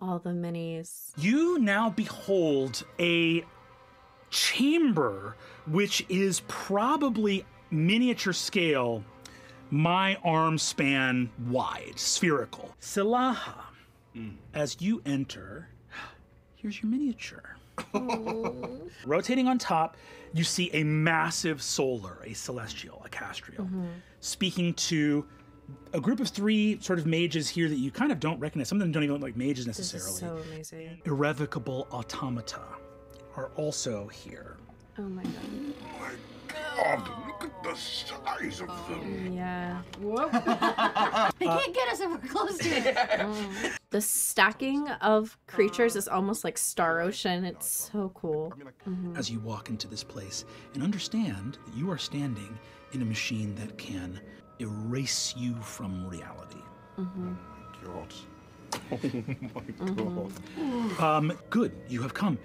All the minis. You now behold a chamber which is probably miniature scale, my arm span wide, spherical. Silaha, hmm. as you enter, here's your miniature. Rotating on top, you see a massive solar, a celestial, a castrial, mm-hmm. speaking to a group of three sort of mages here that you kind of don't recognize. Some of them don't even look like mages This necessarily. is so amazing. Irrevocable automata are also here. Oh my god. Oh my God, look at the size of them. Yeah. They can't get us if we're close to it. The stacking of creatures is almost like Star Ocean. It's so cool. Mm-hmm. as you walk into this place and understand that you are standing in a machine that can erase you from reality. Oh my God. Oh my God. Um, good, you have come.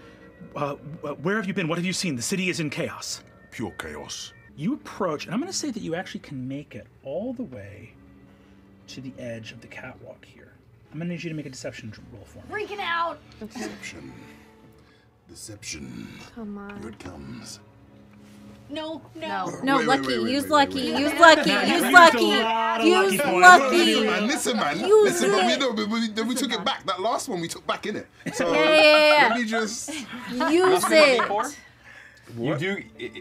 Uh, where have you been? What have you seen? The city is in chaos. Pure chaos. You approach, and I'm going to say that you actually can make it all the way to the edge of the catwalk here. I'm going to need you to make a deception roll for me. Freaking out. Deception. Deception. Come on. Here it comes. No, no. No, Wait, wait, lucky. wait, wait, use wait, lucky. wait, wait. Use lucky. Use used lucky. lot of Use lucky points. Listen, man. Listen, man. Use listen, but we, it. no, but we, then we took it back. That last one we took back in it. So Yeah, yeah, yeah. let me just. Use it. You What? do.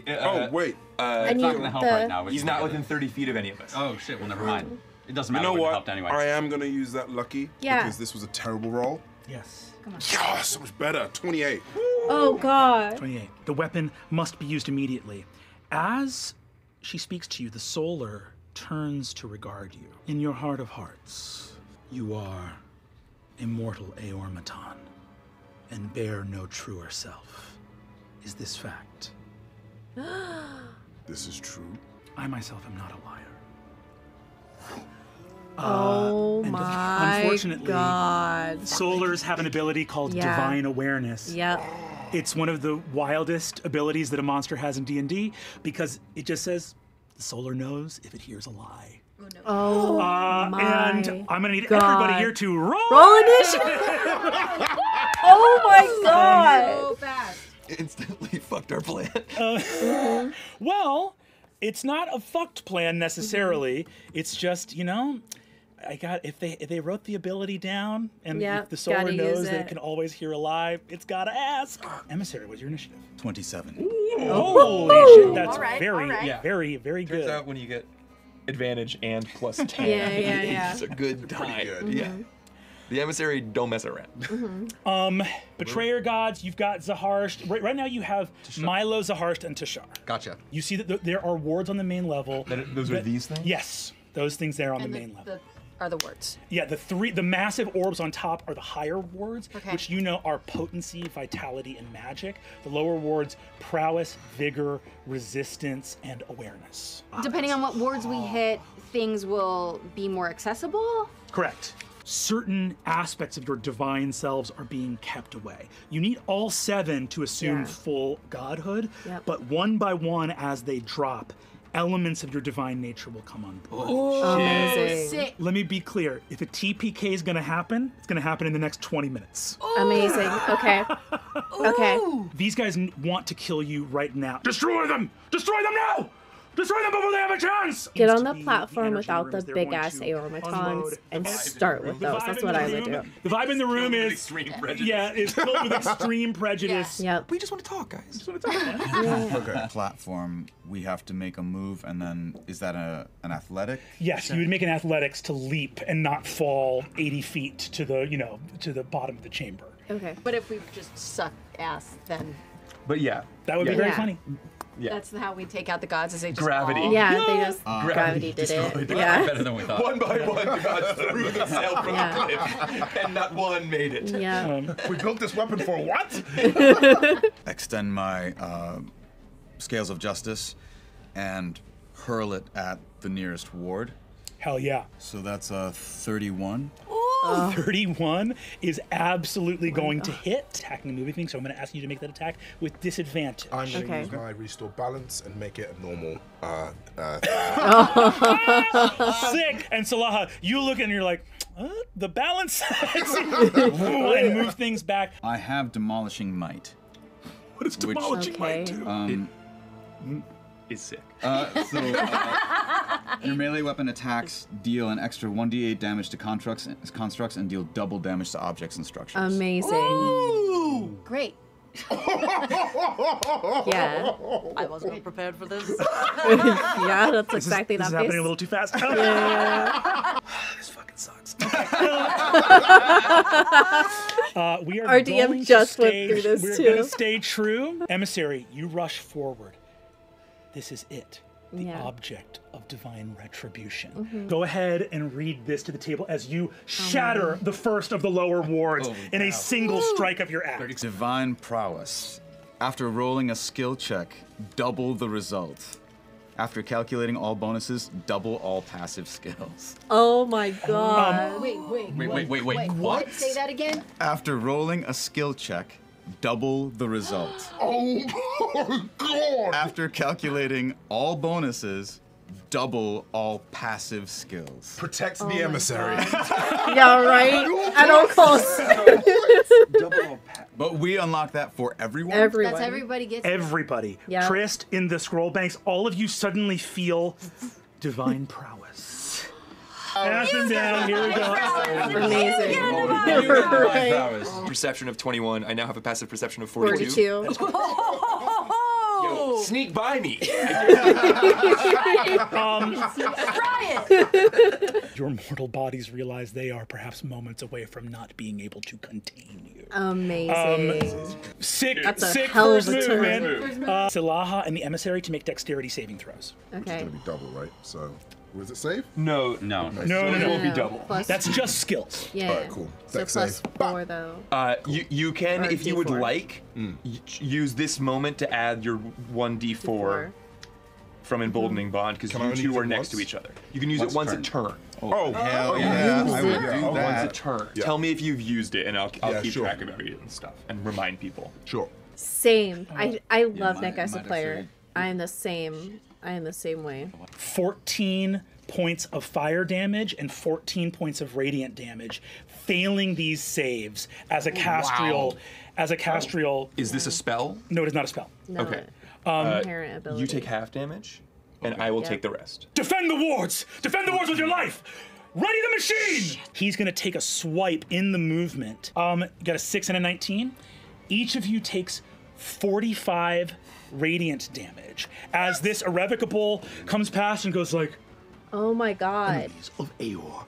uh, Oh wait. I It's not gonna help the- right now. He's not within 30 feet of any of us. Oh shit! Well, never mind. It doesn't matter. You matter. know what what? anyway. I am gonna use that lucky Yeah. because this was a terrible roll. Yes. Yeah, so much better. Twenty-eight. Oh god. 28. The weapon must be used immediately. As she speaks to you, the solar turns to regard you. In your heart of hearts, you are immortal Aeormaton and bear no truer self. Is this fact? This is true. I myself am not a liar. Oh and my unfortunately, god. Solars have an ability called Yeah. divine awareness. Yep. It's one of the wildest abilities that a monster has in D&D because it just says the solar knows if it hears a lie. Oh Uh, my and I'm gonna need God. everybody here to roll. Roll initiative. oh my god. So fast. Instantly fucked our plan. Well, it's not a fucked plan necessarily. Mm-hmm. It's just you know, I got if they if they wrote the ability down and Yep, if the solar knows that it. it can always hear alive, it's gotta ask. Emissary, what's your initiative? 27. Holy shit, that's All right, very all right. Yeah. very very Turns good. out when you get advantage and plus 10, Yeah, yeah, yeah. it's a good time. good. Yeah. The emissary don't mess around. Um, Betrayer gods, you've got Zaharsht. Right, right now you have Milo, Zaharsht, and Tashar. Gotcha. You see that there are wards on the main level. That- those are these things? Yes, those things there on And the the, main level. the, are the words. Yeah, the three, the massive orbs on top are the higher wards, Okay. which you know are potency, vitality, and magic. The lower wards, prowess, vigor, resistance, and awareness. Depending on what wards we hit, things will be more accessible. Correct. Certain aspects of your divine selves are being kept away. You need all seven to assume Yeah. full godhood, Yep. but one by one, as they drop, elements of your divine nature will come on board. Oh, Amazing. Sick. Let me be clear. If a TPK is going to happen, it's going to happen in the next 20 minutes. Oh. Amazing. Okay. Okay. These guys want to kill you right now. Destroy them! Destroy them now! Destroy them before they have a chance! Get on the platform energy without the big ass to and start with those. That's what I would do. The vibe in the room is Extreme prejudice. yeah, it's filled with extreme prejudice. Yeah. Yep. We just want to talk, guys. We Just wanna talk, man. Okay. Platform, we have to make a move, and then is that a, an athletic? Yes, you would make an athletics to leap and not fall 80 feet to the, you know, to the bottom of the chamber. Okay. But if we just suck ass, then But yeah. That would yeah. be very Yeah. funny. Yeah. that's how we take out the gods. Is they just Gravity. fall. Yeah, they just gravity did destroyed it. it. Yeah. Better than we thought. One by one, the gods threw themselves from Yeah. the cliff, and not one made it. Yeah. We built this weapon for what? Extend my uh, scales of justice and hurl it at the nearest ward. Hell yeah. So that's a 31. 31 is absolutely going to hit. Attacking a moving thing, so I'm going to ask you to make that attack with disadvantage. I'm gonna Okay. use my restore balance and make it a normal. Uh, uh, Sick! And Salaha, you look and you're like, uh, the balance and move things back. I have demolishing might. What is Which- demolishing Okay. might do? Um, Is sick. uh, so uh, your melee weapon attacks deal an extra 1d8 damage to constructs, constructs and deal double damage to objects and structures. Amazing. Great. Yeah. I wasn't prepared for this. Yeah, that's This is- exactly this is that happening a little too fast. Yeah. this fucking sucks. uh, we are Our DM just went through this We're too. going to stay true. Emissary, you rush forward. This is it. The Yeah. Mm-hmm. object of divine retribution. Go ahead and read this to the table as you Oh shatter the first of the lower wards in a single strike of your axe. Divine prowess. After rolling a skill check, double the result. After calculating all bonuses, double all passive skills. Oh my god. Wait, wait, Wait, wait, wait, wait. wait. What? Say that again. After rolling a skill check, double the result. Oh my god! After calculating all bonuses, double all passive skills. Protect Oh the emissary. Yeah, right? At all costs. But we unlock that for everyone. Everyone. That's everybody gets. Everybody, Yeah. Trist in the scroll banks, all of you suddenly feel divine prowess. Pass them down. Here we go. Amazing. right. Perception of 21. I now have a passive perception of 42. 42. Yo, sneak by me. Try it! Your mortal bodies realize they are perhaps moments away from not being able to contain you. Amazing. Sick, That's a sick hell of first a move, turn. man. Uh, Silaha and the emissary to make dexterity saving throws. Okay. Gonna be double, right? So, was it safe? No, No. No, no, it no. won't be double. Plus, That's just skills. yeah. Alright, cool. So Dex plus save. four though. Uh, you you can, Or if you would D4. like, y- use this moment to add your one d4 Four. from emboldening bond because Can I you only two use are it next once? to each other. You can use Once it once a turn. Oh, Hell yeah, I would do oh, Once a turn. Yeah. Tell me if you've used it, and I'll, I'll Yeah, keep sure. track of it and stuff and remind people. Sure. Same. I I love my- Nick as a my player. dexterity. I am the same. I am the same way. 14 points of fire damage and 14 points of radiant damage, failing these saves as a castrial. As a castrial. Is this a spell? No, it is not a spell. No, Okay. inherent ability. You take half damage, and I will Yeah. take the rest. Defend the wards! Defend the wards with your life! Ready the machine! He's gonna take a swipe in the movement. Um, got a six and a 19. Each of you takes 45 radiant damage as this irrevocable comes past and goes like, Oh my god. of Aeor.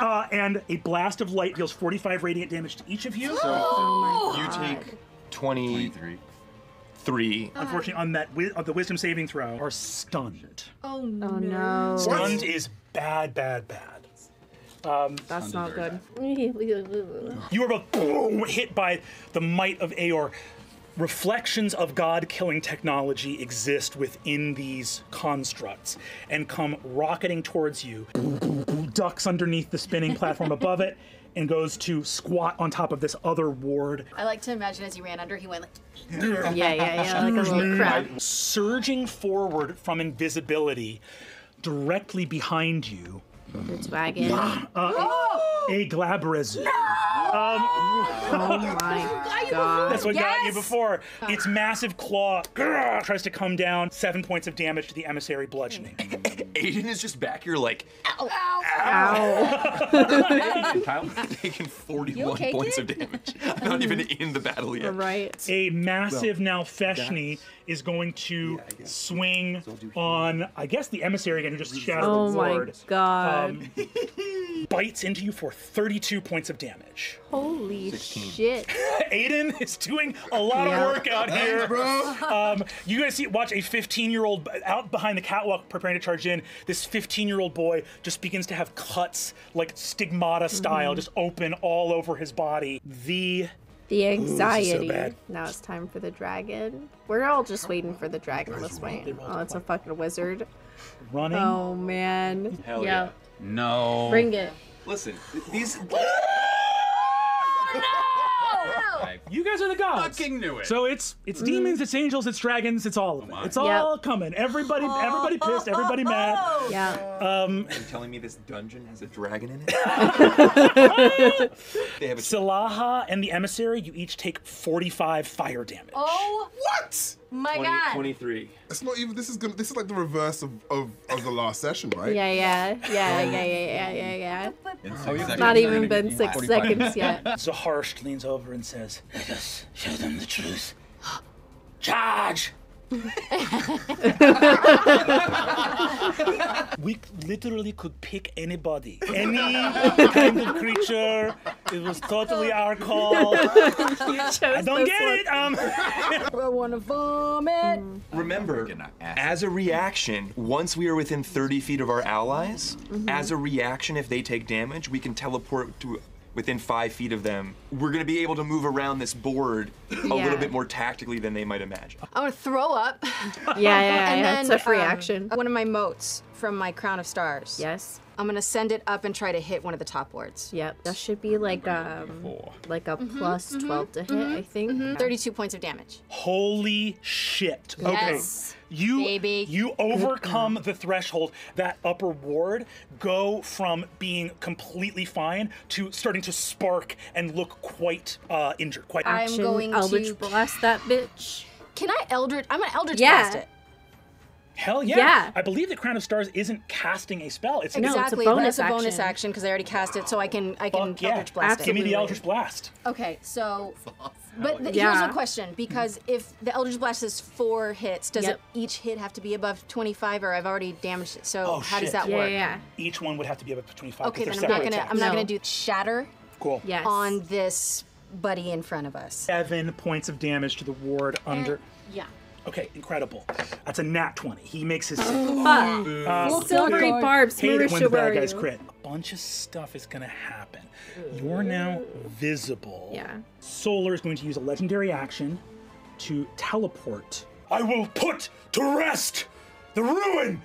Uh, and a blast of light deals 45 radiant damage to each of you. Oh my You god. take 23. 23. Unfortunately, on that wi- on the wisdom saving throw, are stunned. Oh no. Oh no. Stunned is bad, bad, bad. That's not good. You are both boom, hit by the might of Aeor. Reflections of God killing technology exist within these constructs and come rocketing towards you. Ducks underneath the spinning platform above it and goes to squat on top of this other ward. I like to imagine as he ran under, he went like. yeah, yeah, yeah. Like a little crab. Surging forward from invisibility, directly behind you, It's wagon. Uh, a Glabrezu. Um, oh my god. That's what got you before. Its massive claw tries to come down. Seven points of damage to the emissary bludgeoning. Aiden is just back here like Ow. Ow. ow. Taking 41 okay, points of damage. I'm not even in the battle yet. Right. A massive Nalfeshnee is going to swing on, I guess, the emissary again, who just shattered Oh the my god. Um, bites into you for 32 points of damage. Holy shit. Aiden is doing a lot Yeah. of work out here. bro. Um, you guys see, watch a 15 year old out behind the catwalk preparing to charge in. This 15 year old boy just begins to have cuts, like stigmata style, Mm-hmm. just open all over his body. The The anxiety. bad. now it's time for the dragon. We're all just waiting for the dragon this way. Oh, it's a fucking wizard. running. Oh man. Hell yeah. No. Bring it. Listen, these You guys are the gods. Fucking knew it. So it's it's demons, it's angels, it's dragons, it's all of it. It's Yep. all coming. Everybody, everybody pissed, everybody mad. Yeah. Um, Are you telling me this dungeon has a dragon in it? they have a Silaha and the emissary, you each take 45 fire damage. Oh What? My 20, god. 23. It's not even. This is gonna. This is like the reverse of of, of the last session, right? Yeah, yeah, yeah, yeah, yeah, yeah, yeah, In yeah. six seconds, oh, Not even been six 45 seconds yet. Zaharsht leans over and says, Let us show them the truth. Charge! we literally could pick anybody, any kind of creature. It was totally our call. I don't get it. Um, I want to vomit. Remember, Getting our ass as a reaction, once we are within 30 feet of our allies, as a reaction, if they take damage, we can teleport to within five feet of them. We're gonna be able to move around this board a Yeah. little bit more tactically than they might imagine. I want to throw up. Yeah, yeah, and yeah. then It's a free um, action. One of my motes from my crown of stars. Yes. I'm gonna send it up and try to hit one of the top wards. Yep. That should be like um like a plus 12 to hit, I think. 32 points of damage. Holy shit. Okay. Yes, You baby. you overcome the threshold. That upper ward go from being completely fine to starting to spark and look quite uh, injured. Quite I'm Action, going Eldritch to- blast that bitch. Can I Eldritch? I'm gonna Eldritch Yeah. blast it. Hell yeah. Yeah. I believe the Crown of Stars isn't casting a spell. It's No, it's a exactly. bonus That's a bonus action. action because I already cast it, so I can I can Fuck yeah. Eldritch blast Give me the Eldritch Blast. Okay, so. But th- Yeah. here's a question: because if the Eldritch Blast is four hits, does Yep. it each hit have to be above 25, or I've already damaged it? So Oh, how does that Yeah, work? yeah, Each one would have to be about 25. Okay, then they're I'm not gonna I'm not No. gonna do shatter Cool. Yes. on this buddy in front of us. Seven points of damage to the ward under. Yeah. Okay, incredible. That's a nat 20. He makes his. Oh, fuck. Silvery barbs, hate it when the bad guys you? crit. A bunch of stuff is gonna happen. You're now visible. Yeah. Solar is going to use a legendary action to teleport. I will put to rest the ruin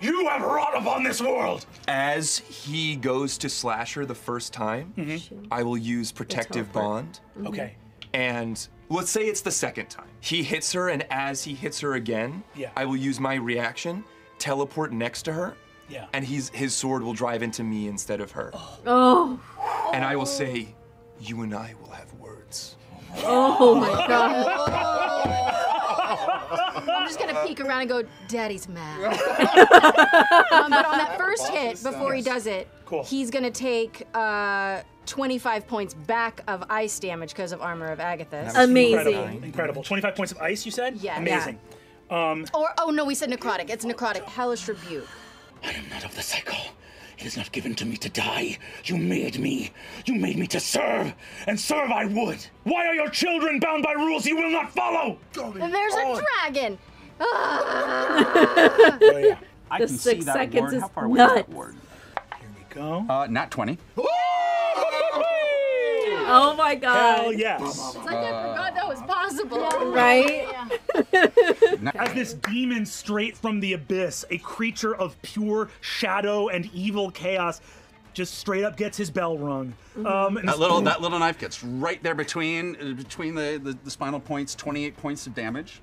you have wrought upon this world. As he goes to slash her the first time, mm-hmm. I will use protective teleport. bond. Okay. And let's say it's the second time. He hits her, and as he hits her again, Yeah. I will use my reaction, teleport next to her, Yeah. and he's his sword will drive into me instead of her. Oh. And I will say, You and I will have words. Oh my god. I'm just gonna peek around and go, Daddy's mad. um, but on that first hit, before he does it, Cool. he's gonna take uh, 25 points back of ice damage because of Armor of Agathys. Amazing. Incredible. Incredible. 25 points of ice, you said? Yeah. Amazing. Or, oh no, we said necrotic. It's necrotic. Hellish Rebuke. I am not of the cycle. It is not given to me to die. You made me. You made me to serve, and serve I would. Why are your children bound by rules you will not follow? And there's a dragon. Oh, yeah. I The can six see that seconds ward. is How far away is that nuts. Ward? Here we go. Uh, nat 20. Oh my god. Hell yes. It's like I forgot that was possible. Right? As this demon straight from the abyss, a creature of pure shadow and evil chaos, just straight up gets his bell rung. Um, and That little that little knife gets right there between uh, between the, the, the spinal points. 28 points of damage.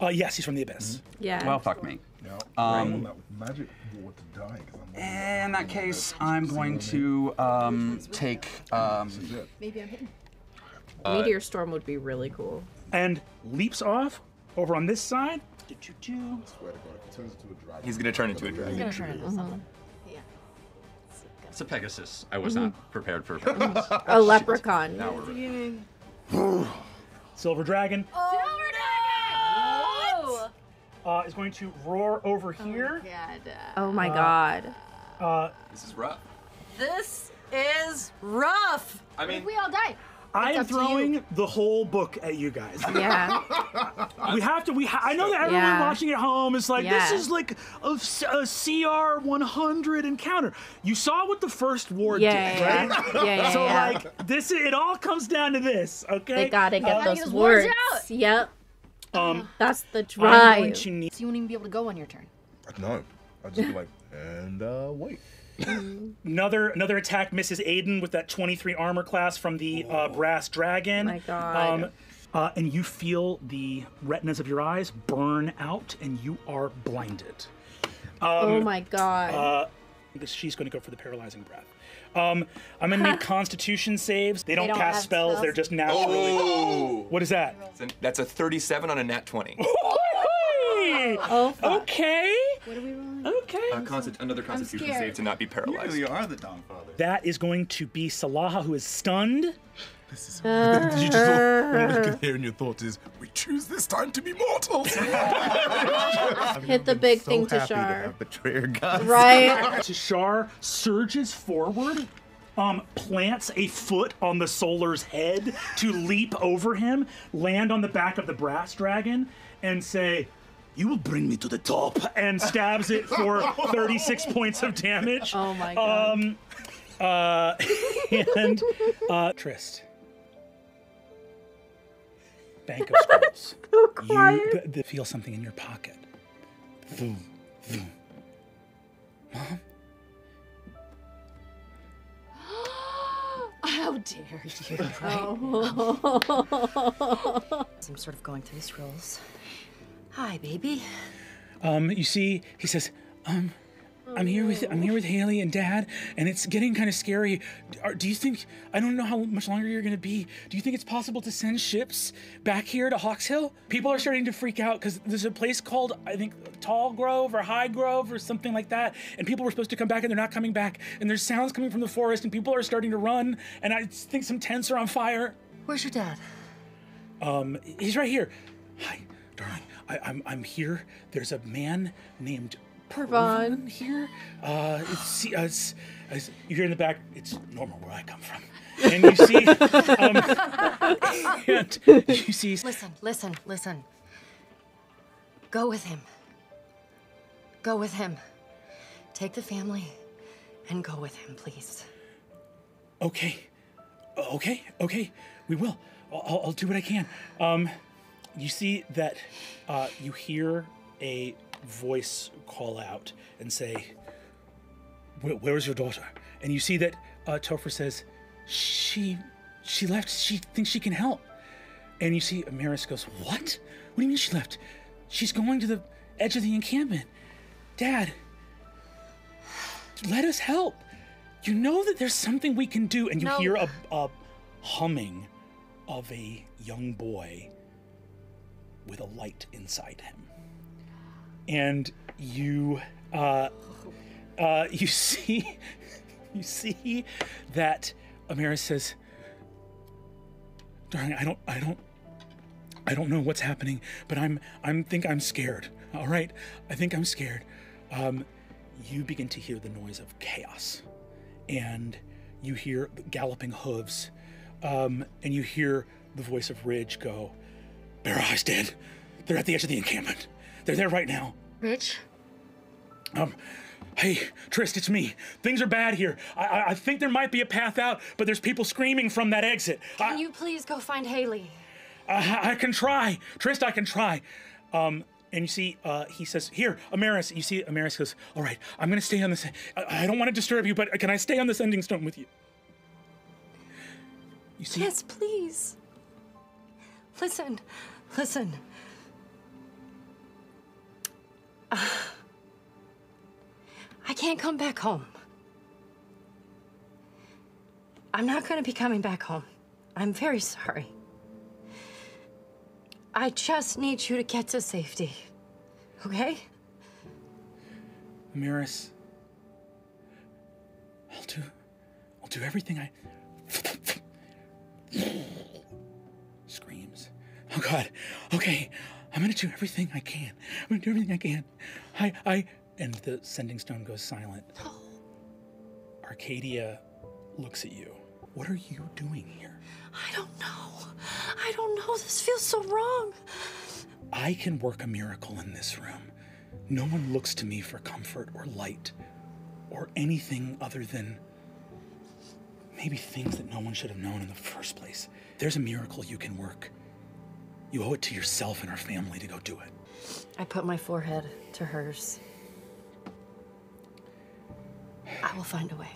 uh, yes, he's from the abyss. Yeah. Well, fuck me. Um, magic ward to die. 'cause I'm In that case, I'm going to um, take. Um, Maybe I'm hitting. Meteor storm would be really cool. And leaps off over on this side. Do-do-do. swear to God, if he turns into a dragon. He's gonna turn into a dragon. it's a Pegasus. I was not prepared for. A leprechaun. Silver Dragon Silver Dragon! Uh, is going to roar over here. God. Oh my god. Uh, This is rough. This is rough. I mean, We all die. I am up to you. throwing the whole book at you guys. Yeah. We have to. We. Ha- I know that everyone Yeah. watching at home is like, Yeah. this is like a, s- a CR 100 encounter. You saw what the first ward Yeah, did, yeah, right? yeah. Yeah, yeah, so yeah. like this, it all comes down to this. Okay. They gotta get Uh, those those words words. out. Yep. Um, That's the drive. going need. So you won't even be able to go on your turn. No, I'd just be like, and uh, wait. Another another attack misses Aiden with that 23 armor class from the uh, brass dragon. My God. uh, and you feel the retinas of your eyes burn out, and you are blinded. oh my god. Uh, because she's going to go for the paralyzing breath. Um, I'm gonna need Constitution saves. They don't, don't cast spells. spells? They're just naturally. Oh, What is that? that's a 37 on a nat 20. Oh fuck. Okay. What are we rolling? Okay. Uh, consti- another Constitution save to not be You paralyzed. really are the Dawn Father. That is going to be Salaha, who is stunned. This is. you just all, all you can hear in your thoughts is, "We choose this time to be mortals." Hit the big So thing to happy to Shar. have betrayer gods. Right? Tashar surges forward, um, plants a foot on the Solar's head to leap over him, land on the back of the brass dragon, and say, You will bring me to the top, and stabs it for 36 points of damage. Oh my god. Um, uh, and uh, Trist. Bank of scrolls. you th- th- feel something in your pocket. Vroom, vroom. Mom? How dare you? Oh. I'm sort of going through these rolls. Hi, baby. Um, you see, he says, um, I'm here with I'm here with Haley and Dad, and it's getting kind of scary. Are- Do you think I don't know how much longer you're gonna be? Do you think it's possible to send ships back here to Hawks Hill? People are starting to freak out because there's a place called I think Tall Grove or High Grove or something like that, and people were supposed to come back and they're not coming back, and there's sounds coming from the forest, and people are starting to run, and I think some tents are on fire. Where's your dad? Um, he's right here. Hi, darling. I, I'm I'm here. There's a man named Pervon. here. Uh, it's, see, uh, it's, it's, you hear in the back. It's normal where I come from, and you see, um, and you see. Listen, listen, listen. Go with him. Go with him. Take the family and go with him, please. Okay, okay, okay. We will. I'll, I'll- I'll do what I can. Um, you see that uh, you hear a voice call out and say, "Where, where is your daughter?" And you see that uh, Topher says, "She, she left. She thinks she can help." And you see Amaris goes, "What? What do you mean she left? She's going to the edge of the encampment, Dad. Let us help. You know that there's something we can do." And you No. hear a, a humming of a young boy with a light inside him. And you uh, uh, you see you see that Amaris says, Darling, I don't I don't I don't know what's happening, but I'm I'm think I'm scared. All right? I think I'm scared. Um, you begin to hear the noise of chaos. And you hear the galloping hooves. Um, and you hear the voice of Ridge go, Bear Eyes dead. They're at the edge of the encampment. They're there right now. Rich? Um, hey, Trist, it's me. Things are bad here. I, I, I think there might be a path out, but there's people screaming from that exit. I, Can you please go find Haley? I, I can try. Trist, I can try. Um, and you see, uh, he says, Here, Amaris. You see, Amaris goes, All right, I'm going to stay on this. I, I don't want to disturb you, but can I stay on this ending stone with you? You see, Yes, please. Listen, listen. Ah. I can't come back home. I'm not going to be coming back home. I'm very sorry. I just need you to get to safety. Okay? Amaris, I'll do, I'll do everything I. Screams. Oh God. Okay, I'm gonna do everything I can. I'm gonna do everything I can. I, I, and the sending stone goes silent. Arcadia looks at you. What are you doing here? I don't know. I don't know. This feels so wrong. I can work a miracle in this room. No one looks to me for comfort or light or anything other than maybe things that no one should have known in the first place. There's a miracle you can work. You owe it to yourself and our family to go do it. I put my forehead to hers. I will find a way.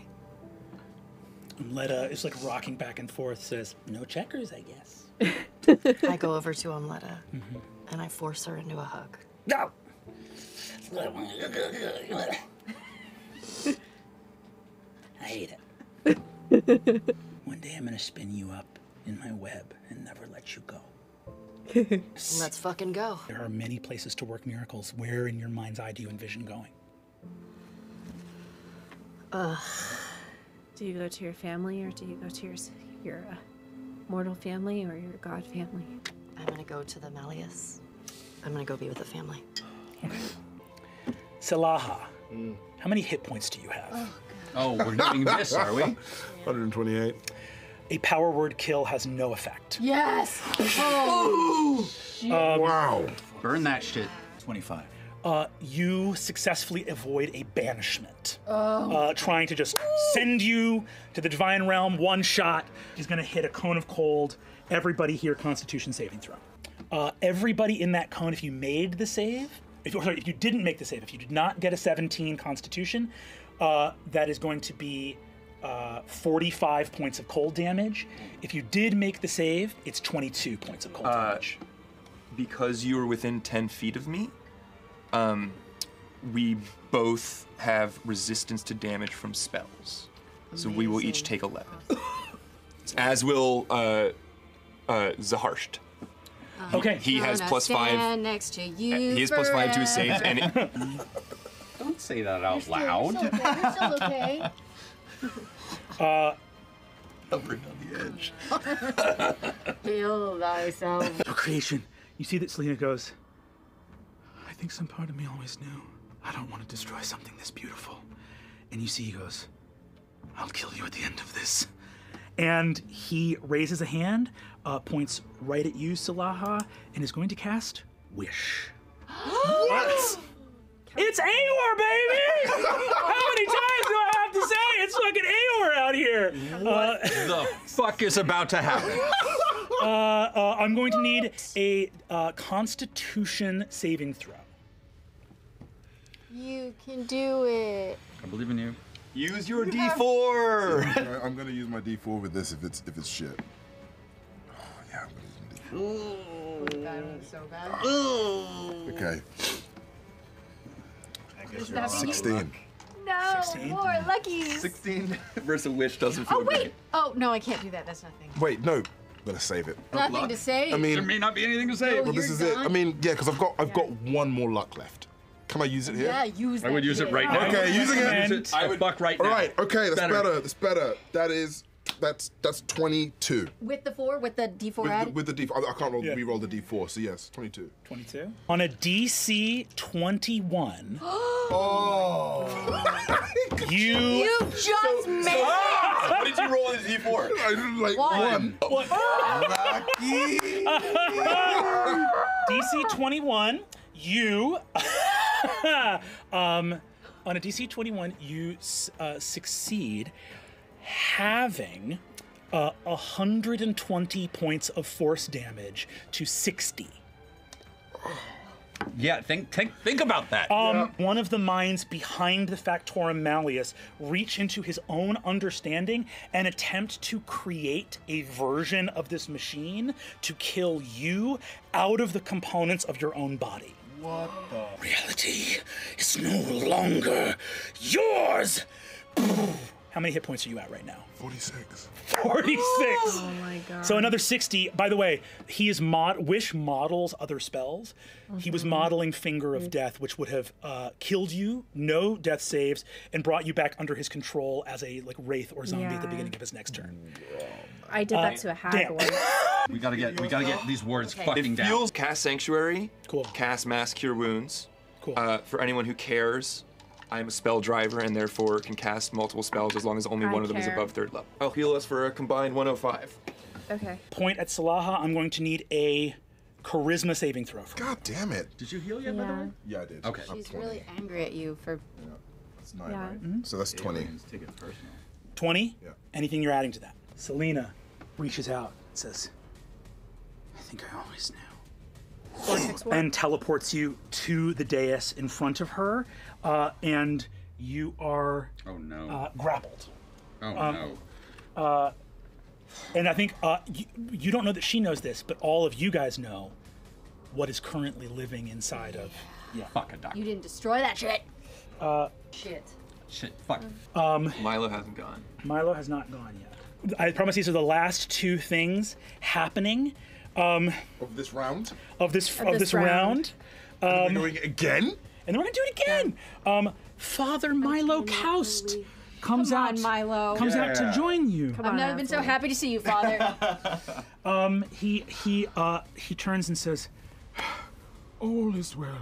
Letta is like rocking back and forth, says, No checkers, I guess. I go over to Umletta mm-hmm. and I force her into a hug. No! I hate it. One day I'm gonna spin you up in my web and never let you go. Let's fucking go. There are many places to work miracles. Where in your mind's eye do you envision going? Do you go to your family or do you go to your your uh, mortal family or your god family? I'm gonna go to the Malleus. I'm gonna go be with the family. Salaha, how many hit points do you have? Oh, we're doing this, are we? 128. A power word kill has no effect. Yes. wow. Burn that shit. 25. Uh, you successfully avoid a banishment. Uh, trying to just send you to the divine realm one shot. He's gonna hit a cone of cold. Everybody here, Constitution saving throw. Uh, everybody in that cone, if you made the save, if, or sorry, if you didn't make the save, if you did not get a 17 Constitution, uh, that is going to be uh, 45 points of cold damage. If you did make the save, it's 22 points of cold damage. because you are within 10 feet of me, um, we both have resistance to damage from spells. So we will each take 11. As will uh, uh, Zaharsht. Okay. He has Gonna plus five. stand next to you. He has plus five to his saves, and it, Don't say that out You're loud. still okay. You're still okay. I'll bring down the edge. Heal thyself. creation, you see that Selena goes, I think some part of me always knew I don't want to destroy something this beautiful. And you see he goes, I'll kill you at the end of this. And he raises a hand, uh, points right at you, Salaha, and is going to cast Wish. what? It's Aeor, baby! How many times do I have to say it's fucking Aeor out here? Uh, the fuck is about to happen? uh, I'm going to need a uh, Constitution saving throw. You can do it. I believe in you. use your D4. I- I'm gonna use my D4 with this if it's if it's shit. Oh, yeah, I'm gonna use my D4. That was so bad. Okay, Does that mean you- 16. No, 16? more luckies. 16 versus Wish doesn't feel Oh wait. great. Oh no, I can't do that. That's nothing. Wait, no, I'm gonna save it. Nothing to say. I There mean, may not be anything to say. No, well, this you're is it. I mean, yeah, because I've got I've got one more luck left. Can I use it here? yeah, use. I would use it right now. Okay, using it. Use it. I would buck right All now. right. Okay, that's Better. better. That's better. That is that's that's 22. With the four, with the D4 With the, with the D4, I, I can't roll, Yeah. re-roll the D4, so yes, 22. 22. On a DC 21, Oh. You. you just made it. What did you roll in D4? I did like One. one. DC 21, you. um, on a DC 21, you uh, succeed having uh, 120 points of force damage to 60. Yeah, think think think about that. Um, One of the minds behind the Factorum Malleus reach into his own understanding and attempt to create a version of this machine to kill you out of the components of your own body. What the? Reality is no longer yours! How many hit points are you at right now? 46. 46. Oh my god. So another 60. By the way, he is mod Wish models other spells. He was modeling Finger of Death, which would have uh, killed you, no death saves, and brought you back under his control as a like wraith or zombie at the beginning of his next turn. I did that to a hag damn. once. we gotta get we gotta get these words fucking It down. feels cast Sanctuary, Cool. cast Mass Cure Wounds. Cool. Uh, for anyone who cares, I'm a spell driver and therefore can cast multiple spells as long as only I one of them is care. above third level. I'll heal us for a combined 105. Okay. Point at Salaha. I'm going to need a charisma saving throw. From God damn it. Did you heal yet, by the Yeah. way? Yeah, I did. Okay. I'm She's really angry at you for. That's nine, Yeah. right? Mm-hmm. So that's 20. Take it personal. 20. Yeah. Anything you're adding to that? Selena reaches out and says, "I think I always knew." Vortex warp. and teleports you to the dais in front of her. Uh, and you are Oh no. uh, grappled. oh um, no. And I think uh, you, you don't know that she knows this, but all of you guys know what is currently living inside of. Yeah. Fuck a duck. You didn't destroy that shit. Shit. Shit. Fuck. Milo hasn't gone. Milo has not gone yet. I promise these are the last two things happening um, Of this round, of this of, this this round. round. we're doing it again. And then we're gonna do it again. Um, Father Milo Kaust comes Come out. on, Milo. Comes out to Yeah. join you. Come I've on, never been so happy to see you, Father. He he uh he turns and says, All is well.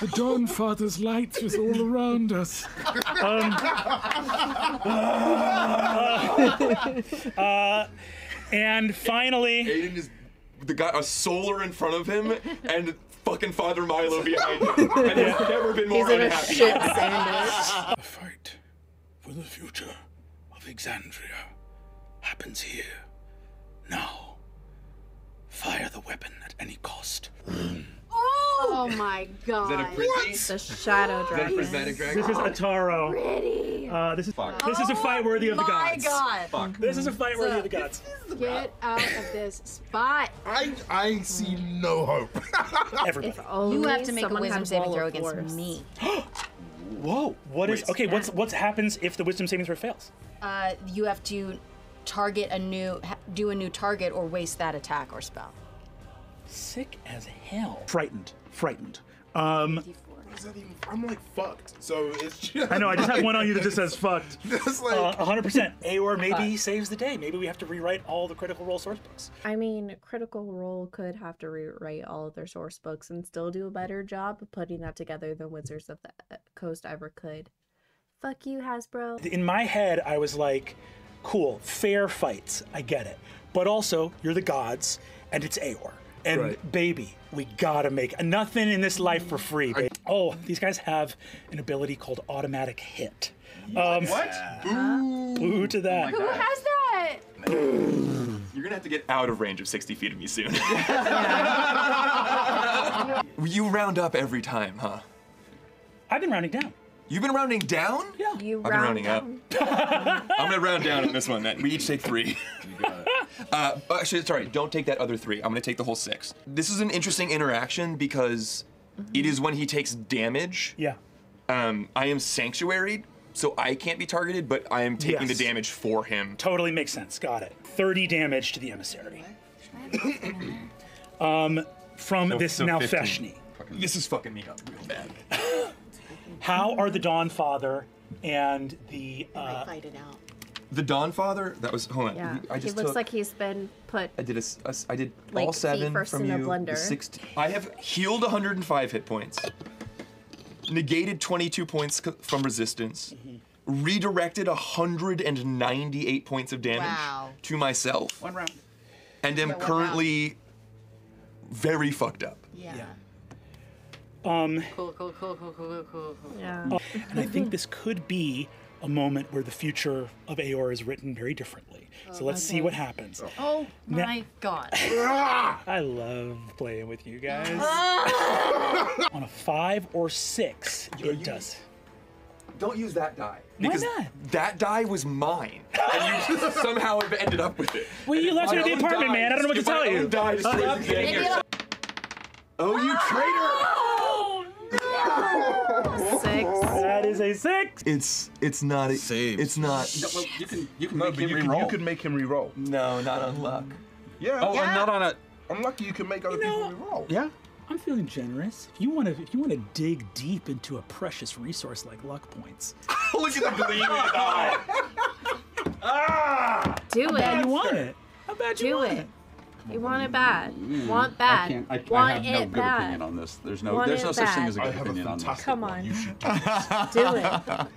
The Dawn Father's light is all around us. and finally, Aiden is the guy, a solar in front of him, and fucking Father Milo behind him. And he's never been more He's in a unhappy. shit sandwich. A fight for the future of Exandria happens here. Now, fire the weapon at any cost. Mm. Oh my god. The shadow dragon. this is Ataro. Uh, this is this is a fight worthy of the gods. my gods. god. This is a fight worthy of the gods. Get out of this spot. I I see no hope. Everybody. If only You have to make a someone wisdom had saving Wall throw of against Force. me. Whoa! What is okay? What's what happens if the wisdom saving throw fails? Uh, you have to target a new, ha- do a new target, or waste that attack or spell. Sick as hell. Frightened. Frightened. Um, Is that even- I'm like fucked. So it's just. I know. I just have one on you that just says fucked. It's like. Uh, 100%. Aeor maybe he saves the day. Maybe we have to rewrite all the Critical Role source books. I mean, Critical Role could have to rewrite all of their source books and still do a better job of putting that together than Wizards of the Coast ever could. Fuck you, Hasbro. In my head, I was like, cool, fair fights. I get it. But also, you're the gods, and it's Aeor. And Right. baby, we gotta make nothing in this life for free. baby. Oh, these guys have an ability called automatic hit. Um, What? Boo to that. Who has that? You're gonna have to get out of range of 60 feet of me soon. you round up every time, huh? I've been rounding down. You've been rounding down? Yeah. You I've been round rounding up. I'm gonna round down on this one then. We each take three. Uh, actually, sorry, don't take that other three. I'm gonna take the whole six. This is an interesting interaction because it is when he takes damage. Yeah. Um, I am sanctuaried, so I can't be targeted, but I am taking Yes. the damage for him. Totally makes sense. Got it. 30 damage to the emissary. um, from this so 15. Nalfeshnee. This is fucking me up real bad. How are the Dawn Father and the uh, Fight it out. The Dawn Father, that was hold on. Yeah, I he just looks took, like he's been put. I did a, s- a s- I did Like, all feet seven first from in a you. blender. the 16 I have healed 105 hit points, negated 22 points c- from resistance, Mm-hmm. redirected 198 points of damage Wow. to myself, One round. and am one currently very fucked up. Yeah. um Cool, cool, cool, cool, cool, cool, cool. Yeah. and I think this could be a moment where the future of Aeor is written very differently. So oh, let's see what happens. Oh, oh Now- my god. I love playing with you guys. Ah. On a five or six, it does. Don't use that die. Why not? that die was mine, and you somehow have ended up with it. Well, you And left it at the apartment, die- man. I don't know what to tell you. die destroys the Maybe game. it'll- Oh, you traitor! Ah! Is a six. It's it's not a, Saved. It's not. Well, you can you can No, make but him you can, re-roll. you can make him re-roll. No, not on luck. Yeah. Oh, and not on a. Unlucky you can make other know- people re-roll. Yeah. I'm feeling generous. If you want to, if you want to dig deep into a precious resource like luck points, Look at the gleam in his eye. Ah! Do you it. want it. How bad you Do want it. You want it bad. Want I bad. can't. I, I want have no it good bad. opinion on this. There's no. Want there's it no such thing bad. as a I good have a opinion on this. fantastic Come one. on. You should do. Do it.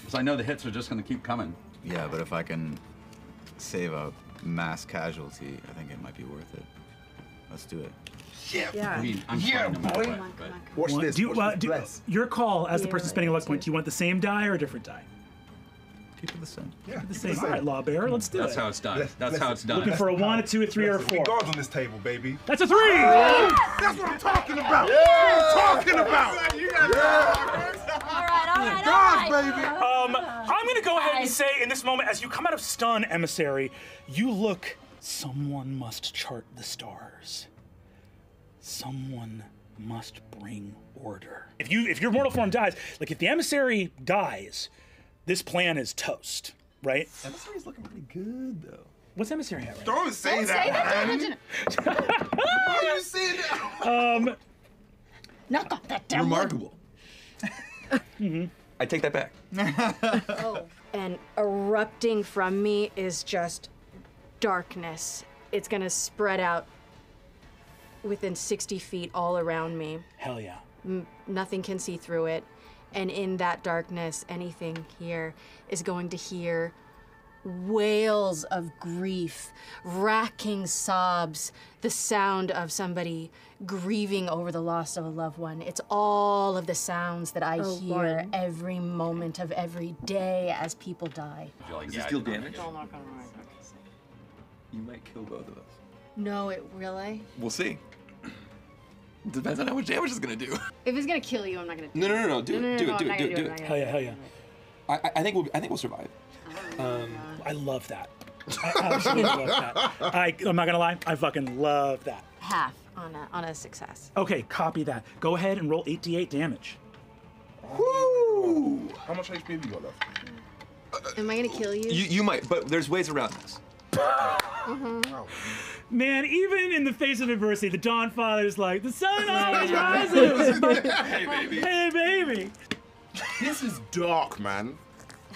Because I know the hits are just going to keep coming. Yeah, but if I can save a mass casualty, I think it might be worth it. Let's do it. Yeah. I mean, I'm Yeah, fine no matter boy. what. But Watch Want- this. do you, watch uh, this do, your call as the person right, spending a luck point. Do you want the same die or a different die? Keep it the same. Yeah, The same. All right, Law Bear. Let's do that's it. how it's done. Let's- That's how it's done. Looking for a one, a two, a three, or a We four. guards on this table, baby. That's a three. That's what I'm talking about. That's what I'm talking about. All right, all Dodge, baby. Um, I'm gonna go ahead and say in this moment, as you come out of stun, emissary, you look. Someone must chart the stars. Someone must bring order. If you if your mortal form dies, like if the emissary dies, this plan is toast, right? Emissary's looking pretty good though. What's emissary at right Don't say Don't that. say that, man. don't. Why are you saying that? Um, Knock off that damn Remarkable. I take that back. and erupting from me is just darkness. It's gonna spread out within 60 feet all around me. hell yeah. Nothing can see through it. And in that darkness, anything here is going to hear wails of grief, racking sobs, the sound of somebody grieving over the loss of a loved one. It's all of the sounds that I Oh, hear Lord. every moment of every day as people die. Does it deal damage? You might kill both of us. No, it really? We'll see. Depends on how much damage it's gonna do. If it's gonna kill you, I'm not gonna. Do No, no, no, no. Do No, no, it. no, Do no, it. Do it. Do it. do Do it, I'm it. Hell yeah, hell yeah. I, I- I think we'll. I think we'll survive. Um, I love that. I absolutely love that. I, I'm not gonna lie, I fucking love that. Half on a on a success. Okay, copy that. Go ahead and roll 8d8 damage. Woo! How much HP have you got left? Am I gonna kill you? you, you might, but there's ways around this. Man, even in the face of adversity, the Dawn Father's like, the sun always rises. Hey, baby. hey, baby. This is dark, man.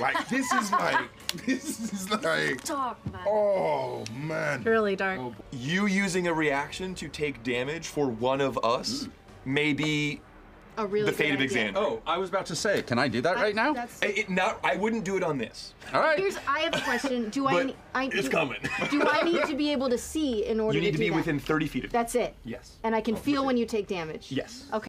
Like this is like this is like Talk, man. oh man. Really dark. Oh. You using a reaction to take damage for one of us may be A really the fate good of idea. Xander. Oh, I was about to say, can I do that right now? That's. I- It, not, I wouldn't do it on this. All right. Here's. I have a question. Do I? But ne- I It's do, coming. Do I need to be able to see in order to You need to to do be that? within 30 feet of me. That's it. Yes. And I can oh, feel when you take damage. Yes. Okay.